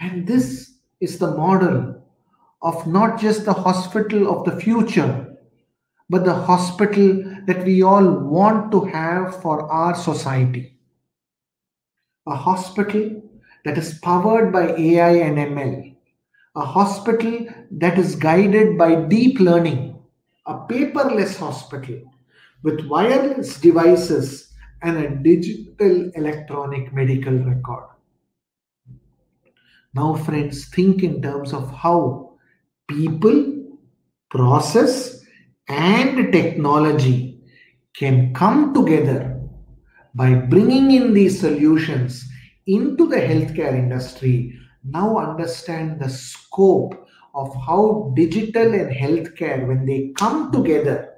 And this is the model of not just the hospital of the future, but the hospital that we all want to have for our society. A hospital that is powered by AI and ML, a hospital that is guided by deep learning, a paperless hospital with wireless devices and a digital electronic medical record. Now, friends, think in terms of how people, process, and technology can come together by bringing in these solutions into the healthcare industry. Now, understand the scope of how digital and healthcare, when they come together,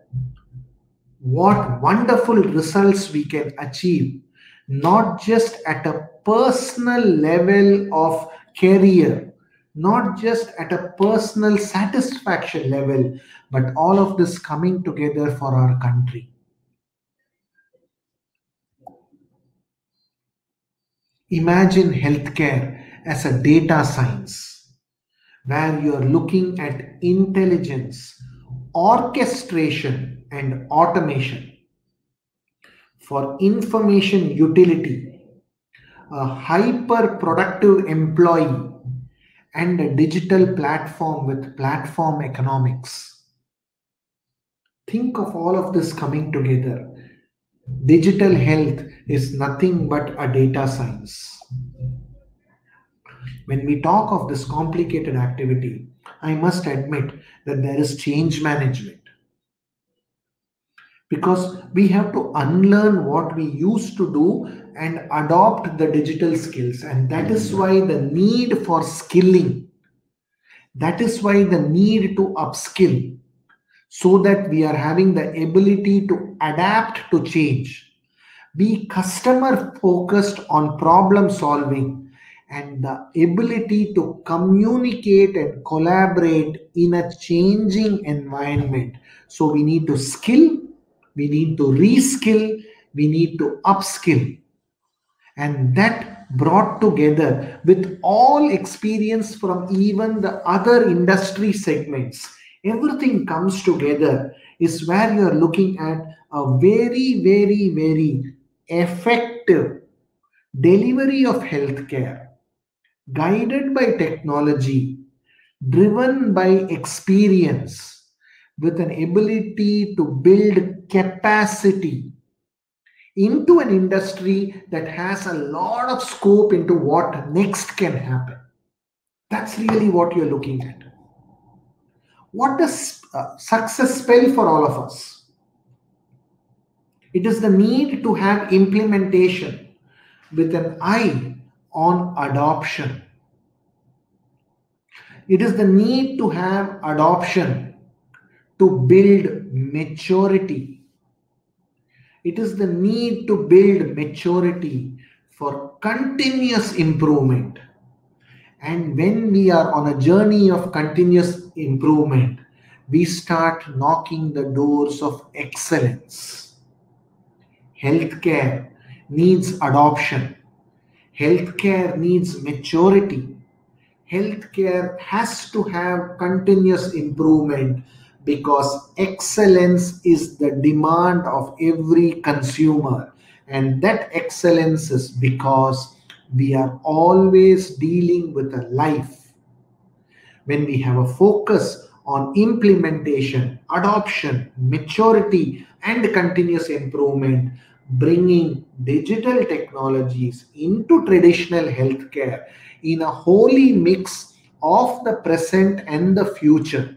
what wonderful results we can achieve, not just at a personal level of career, not just at a personal satisfaction level, but all of this coming together for our country. Imagine healthcare as a data science where you're looking at intelligence, orchestration, and automation for information utility a hyper productive employee and a digital platform with platform economics. Think of all of this coming together. Digital health is nothing but a data science. When we talk of this complicated activity, I must admit that there is change management. Because we have to unlearn what we used to do and adopt the digital skills. And that is mm-hmm. why the need for skilling, that is why the need to upskill, so that we are having the ability to adapt to change, be customer focused on problem solving, and the ability to communicate and collaborate in a changing environment. So we need to skill, we need to reskill, we need to upskill. And that brought together with all experience from even the other industry segments. Everything comes together is where you're looking at a very very very effective delivery of healthcare guided by technology driven by experience with an ability to build capacity into an industry that has a lot of scope into what next can happen. That's really what you're looking at. What does uh, success spell for all of us? It is the need to have implementation with an eye on adoption. It is the need to have adoption to build maturity it is the need to build maturity for continuous improvement. And when we are on a journey of continuous improvement, we start knocking the doors of excellence. Healthcare needs adoption. Healthcare needs maturity. Healthcare has to have continuous improvement because excellence is the demand of every consumer. And that excellence is because we are always dealing with a life. When we have a focus on implementation adoption maturity and continuous improvement bringing digital technologies into traditional healthcare in a holy mix of the present and the future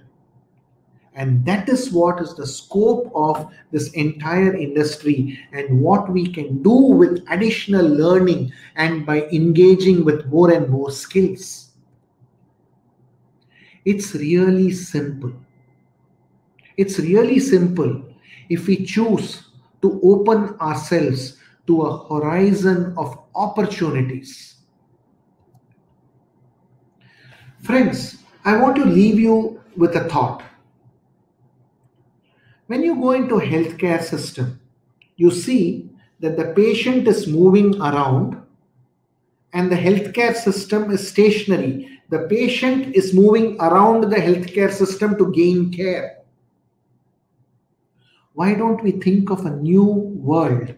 and that is what is the scope of this entire industry and what we can do with additional learning and by engaging with more and more skills. It's really simple. It's really simple if we choose to open ourselves to a horizon of opportunities. Friends, I want to leave you with a thought when you go into healthcare system, you see that the patient is moving around and the healthcare system is stationary. The patient is moving around the healthcare system to gain care. Why don't we think of a new world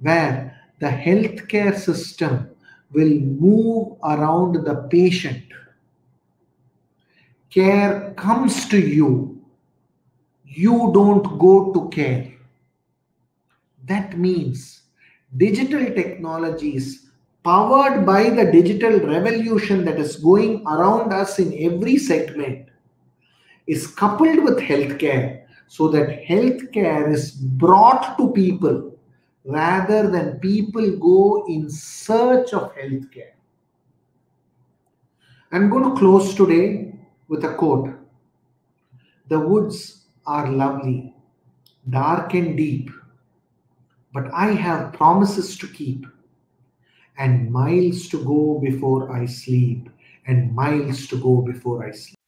where the healthcare system will move around the patient? Care comes to you. You don't go to care. That means digital technologies powered by the digital revolution that is going around us in every segment is coupled with healthcare so that healthcare is brought to people rather than people go in search of healthcare. I'm going to close today with a quote The woods are lovely, dark and deep, but I have promises to keep and miles to go before I sleep, and miles to go before I sleep.